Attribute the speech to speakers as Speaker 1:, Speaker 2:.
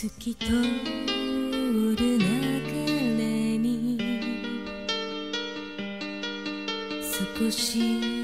Speaker 1: 透き通る流れに少し